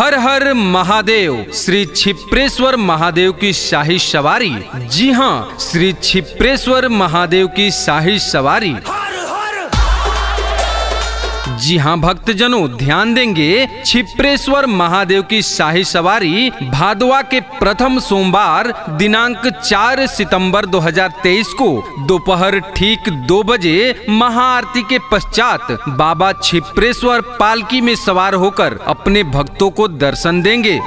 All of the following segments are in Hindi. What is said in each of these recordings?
हर हर महादेव, श्री छिप्रेश्वर महादेव की शाही सवारी। जी हाँ श्री छिप्रेश्वर महादेव की शाही सवारी। जी हाँ भक्त जनों ध्यान देंगे, छिप्रेश्वर महादेव की शाही सवारी भादवा के प्रथम सोमवार, दिनांक 4 सितंबर 2023 को, दोपहर ठीक दो बजे, महाआरती के पश्चात, बाबा छिप्रेश्वर पालकी में सवार होकर अपने भक्तों को दर्शन देंगे।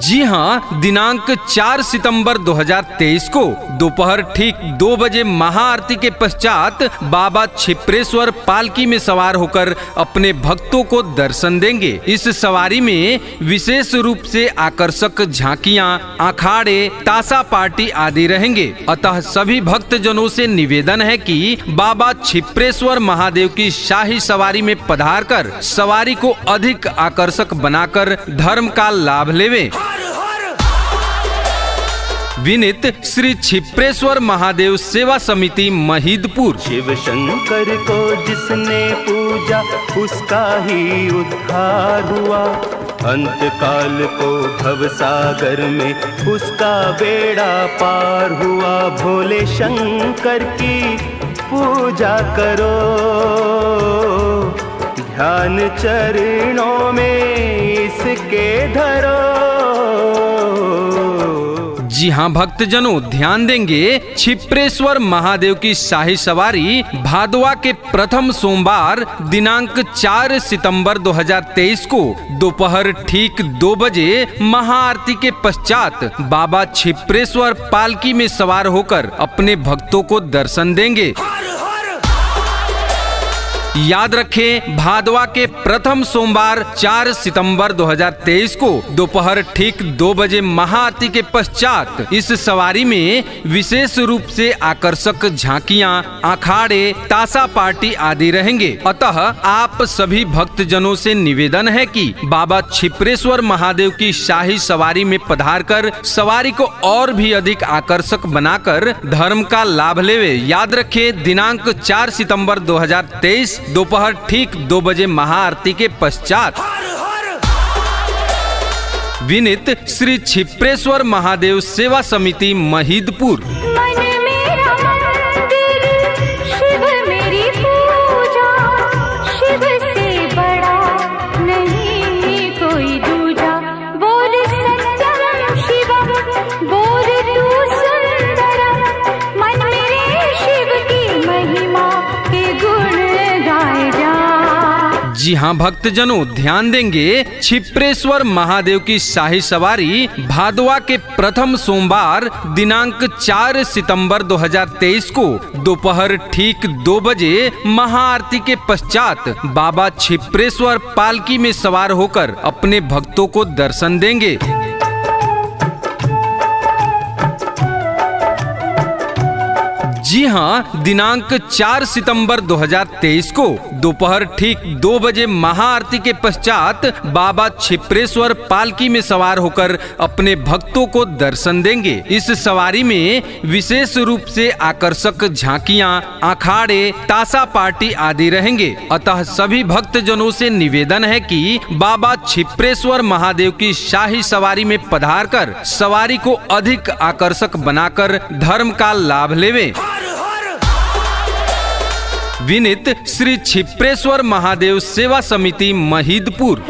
जी हाँ दिनांक 4 सितंबर 2023 को दोपहर ठीक दो बजे महाआरती के पश्चात बाबा छिप्रेश्वर पालकी में सवार होकर अपने भक्तों को दर्शन देंगे। इस सवारी में विशेष रूप से आकर्षक झांकियाँ, अखाड़े ताशा पार्टी आदि रहेंगे। अतः सभी भक्त जनों से निवेदन है कि बाबा छिप्रेश्वर महादेव की शाही सवारी में पधार कर सवारी को अधिक आकर्षक बनाकर धर्म का लाभ लेवे। विनित श्री छिप्रेश्वर महादेव सेवा समिति महिदपुर। शिव शंकर को जिसने पूजा, उसका ही उद्धार हुआ। अंत काल को भव सागर में उसका बेड़ा पार हुआ। भोले शंकर की पूजा करो। ध्यान चरणों में इसके धरो। जी हाँ भक्त भक्तजनों, ध्यान देंगे, छिप्रेश्वर महादेव की शाही सवारी भादवा के प्रथम सोमवार, दिनांक 4 सितंबर 2023 को, दोपहर ठीक दो बजे, महाआरती के पश्चात, बाबा छिप्रेश्वर पालकी में सवार होकर अपने भक्तों को दर्शन देंगे। याद रखें भादवा के प्रथम सोमवार 4 सितंबर 2023 को दोपहर ठीक दो बजे महाआरती के पश्चात इस सवारी में विशेष रूप से आकर्षक झांकियाँ, अखाड़े ताशा पार्टी आदि रहेंगे। अतः आप सभी भक्तजनों से निवेदन है कि बाबा छिप्रेश्वर महादेव की शाही सवारी में पधार कर सवारी को और भी अधिक आकर्षक बनाकर धर्म का लाभ लेवे। याद रखें दिनांक 4 सितंबर 2023 दोपहर ठीक दो बजे महाआरती के पश्चात विनित श्री छिप्रेश्वर महादेव सेवा समिति महिदपुर। जी हाँ भक्त भक्तजनों, ध्यान देंगे। छिप्रेश्वर महादेव की शाही सवारी भादवा के प्रथम सोमवार, दिनांक 4 सितंबर 2023 को दोपहर ठीक दो बजे महाआरती के पश्चात बाबा छिप्रेश्वर पालकी में सवार होकर अपने भक्तों को दर्शन देंगे। जी हाँ दिनांक 4 सितंबर 2023 को दोपहर ठीक दो बजे महाआरती के पश्चात बाबा छिप्रेश्वर पालकी में सवार होकर अपने भक्तों को दर्शन देंगे। इस सवारी में विशेष रूप से आकर्षक झांकियाँ, अखाड़े ताशा पार्टी आदि रहेंगे। अतः सभी भक्त जनों से निवेदन है कि बाबा छिप्रेश्वर महादेव की शाही सवारी में पधार कर सवारी को अधिक आकर्षक बनाकर धर्म का लाभ लेवे। विनित श्री छिप्रेश्वर महादेव सेवा समिति महिदपुर।